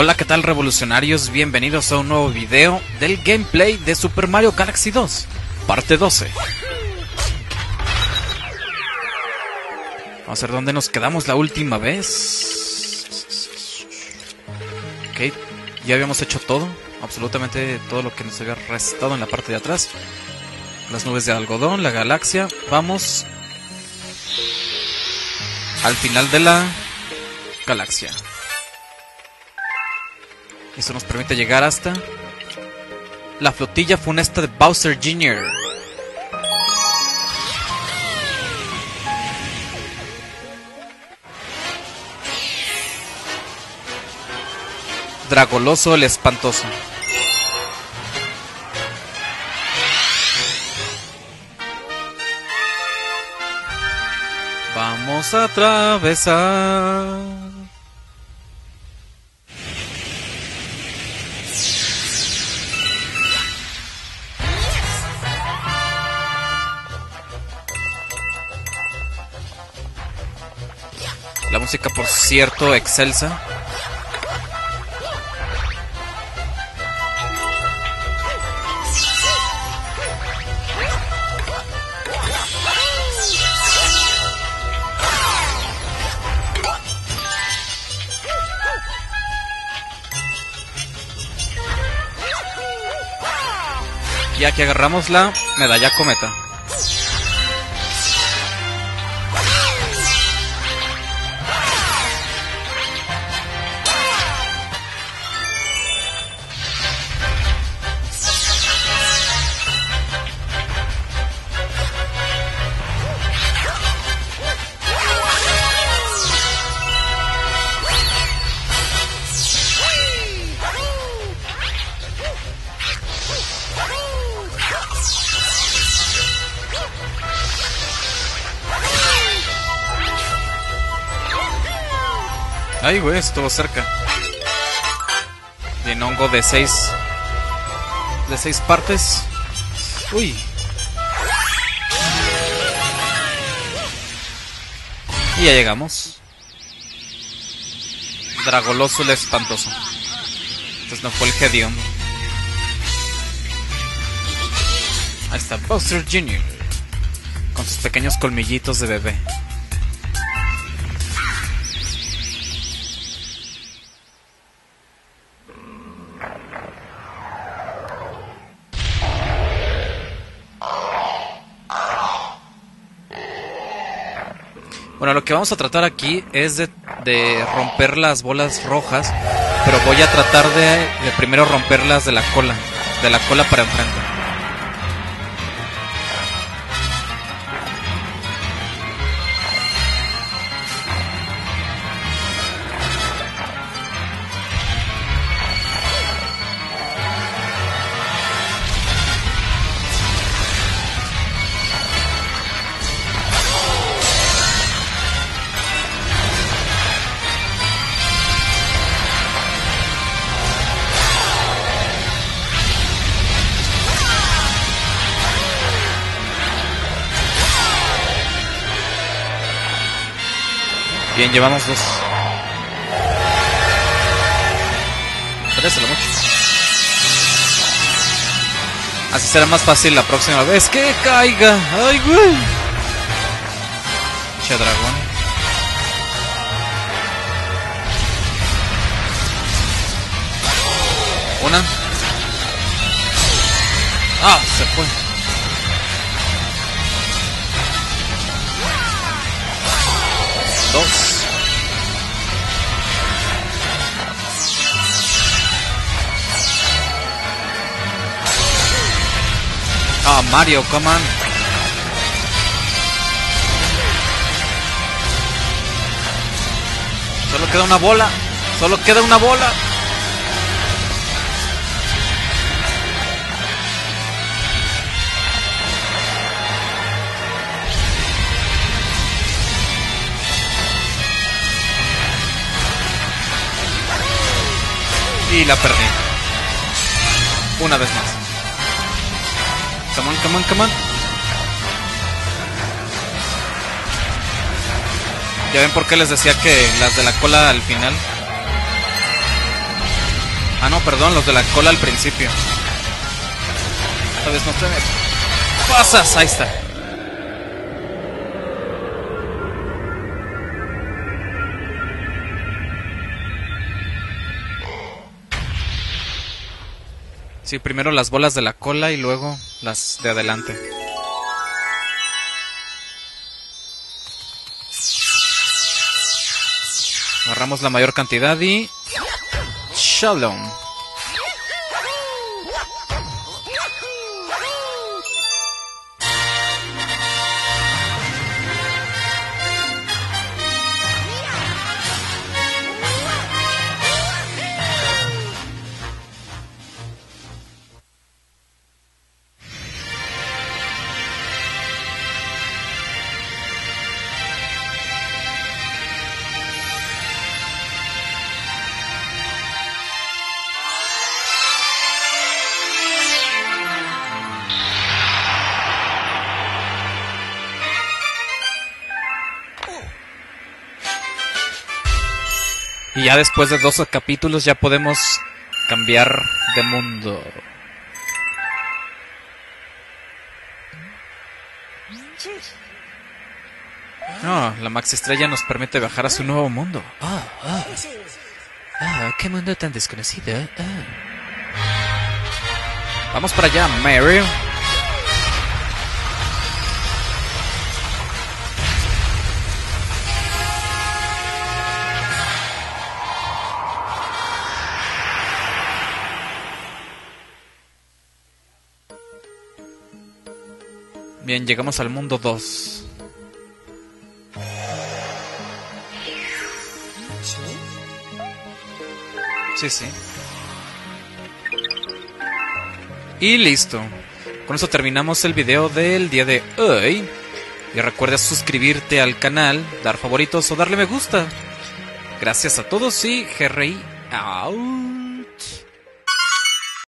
Hola, ¿qué tal revolucionarios? Bienvenidos a un nuevo video del gameplay de Super Mario Galaxy 2, parte 12. Vamos a ver dónde nos quedamos la última vez. Ok, ya habíamos hecho todo, absolutamente todo lo que nos había restado en la parte de atrás. Las nubes de algodón, la galaxia. Vamos al final de la galaxia. Eso nos permite llegar hasta la flotilla funesta de Bowser Jr. Dragoloso el espantoso. Vamos a atravesar. Música, por cierto, excelsa. Y aquí agarramos la medalla cometa. Ay, güey, estuvo cerca. Bien hongo de seis. De seis partes. Uy. Y ya llegamos. Dragoloso el espantoso. Entonces no fue el Gedeon. Ahí está Bowser Jr. Con sus pequeños colmillitos de bebé. Bueno, lo que vamos a tratar aquí es de, de romper las bolas rojas, pero voy a tratar de, de, primero romperlas de la cola, de la cola para enfrente. Bien, llevamos dos. Paréselo mucho. Así será más fácil la próxima vez que caiga. ¡Ay, güey! Che dragón. Una. Ah, se fue. Ah, Mario, come on. Solo queda una bola. Solo queda una bola. Y la perdí. Una vez más. Come on, come on, come on. Ya ven por qué les decía que las de la cola al final. Ah, no, perdón, los de la cola al principio. Esta vez no te me pasas. Ahí está. Sí, primero las bolas de la cola y luego las de adelante. Agarramos la mayor cantidad y... Shalom. Y ya después de dos capítulos ya podemos cambiar de mundo. No, la Max Estrella nos permite viajar a su nuevo mundo. Ah, ah. Ah, qué mundo tan desconocido. Vamos para allá, Mary. Bien, llegamos al mundo 2. Sí, sí. Y listo. Con eso terminamos el video del día de hoy. Y recuerda suscribirte al canal, dar favoritos o darle me gusta. Gracias a todos y GRI. ¡Au!